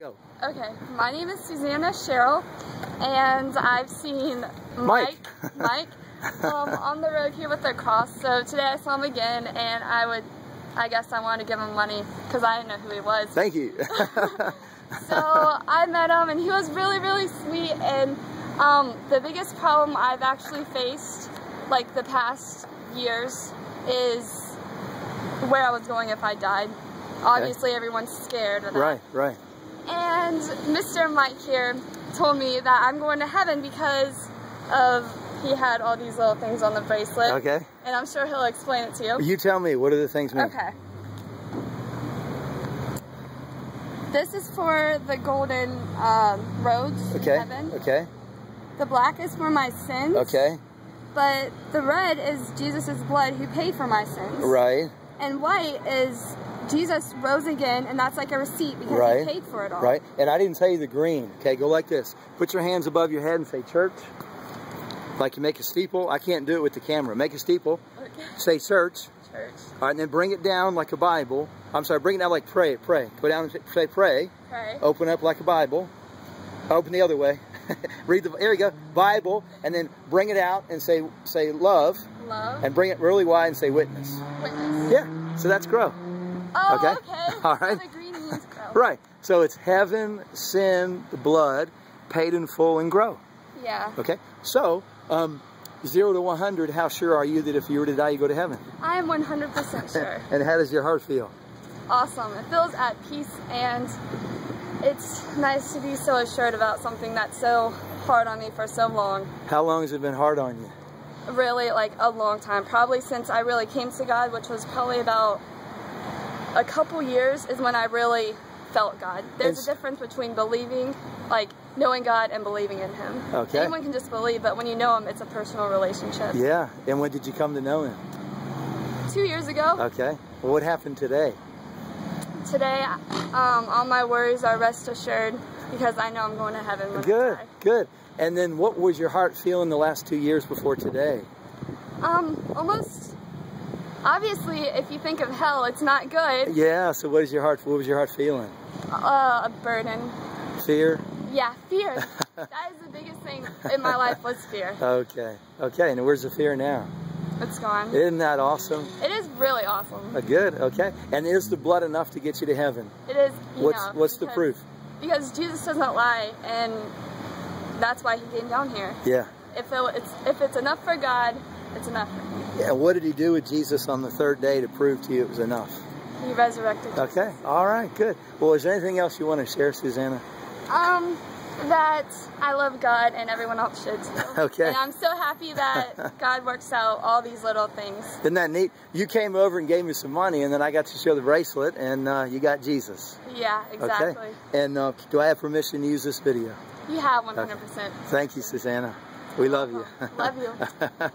Go. Okay, my name is Susannah Cheryl, and I've seen Mike, Mike, um, on the road here with the cross. So today I saw him again, and I would, I guess I wanted to give him money because I didn't know who he was. Thank you. so I met him, and he was really, really sweet. And um, the biggest problem I've actually faced, like the past years, is where I was going if I died. Obviously, everyone's scared of that. Right, right. And Mr. Mike here told me that I'm going to heaven because of he had all these little things on the bracelet. Okay. And I'm sure he'll explain it to you. You tell me, what are the things mean? Okay. This is for the golden um, roads okay. in heaven. Okay. The black is for my sins. Okay. But the red is Jesus' blood who paid for my sins. Right. And white is Jesus rose again, and that's like a receipt because right. he paid for it all. Right. And I didn't tell you the green. Okay, go like this. Put your hands above your head and say church. Like you make a steeple. I can't do it with the camera. Make a steeple. Okay. Say church. Church. All right, and then bring it down like a Bible. I'm sorry, bring it down like pray, pray. Go down and say pray. Pray. Open up like a Bible. Open the other way. Read the, here you go, Bible, and then bring it out and say, say love. Love. And bring it really wide and say witness. Witness. Yeah, so that's grow. Oh, okay. okay. All right. The green means grow. Right. So it's heaven, sin, the blood, paid in full, and grow. Yeah. Okay. So, um, zero to 100, how sure are you that if you were to die, you go to heaven? I am 100% sure. and how does your heart feel? Awesome. It feels at peace and it's nice to be so assured about something that's so hard on me for so long. How long has it been hard on you? Really, like a long time. Probably since I really came to God, which was probably about a couple years is when I really felt God. There's It's, a difference between believing, like knowing God and believing in Him. Okay. Anyone can just believe, but when you know Him, it's a personal relationship. Yeah. And when did you come to know Him? Two years ago, Okay. Well, what happened today? today, um, all my worries are rest assured because I know I'm going to heaven. When Good. I die. Good. And then what was your heart feeling the last two years before today? Um, almost. Obviously, if you think of hell, it's not good. Yeah. So what is your heart? What was your heart feeling? Uh, a burden. Fear. Yeah, fear. that is the biggest thing in my life was fear. Okay. Okay. And where's the fear now? It's gone. Isn't that awesome? It is really awesome. Uh, good. Okay. And is the blood enough to get you to heaven? It is What's enough What's the proof? Because Jesus does not lie, and that's why he came down here. Yeah. If it, it's if it's enough for God, it's enough. Yeah. What did he do with Jesus on the third day to prove to you it was enough? He resurrected. Jesus. Okay. All right. Good. Well, is there anything else you want to share, Susannah? Um, that I love God and everyone else should too. Okay. And I'm so happy that God works out all these little things. Isn't that neat? You came over and gave me some money, and then I got to show the bracelet, and uh, you got Jesus. Yeah, exactly. Okay. And uh, do I have permission to use this video? You have 100%. Thank you, Susannah. We love you. Love you.